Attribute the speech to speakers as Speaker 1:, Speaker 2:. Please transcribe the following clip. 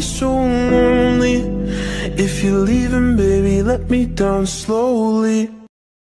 Speaker 1: so lonely. If you're leaving, baby, let me down slowly.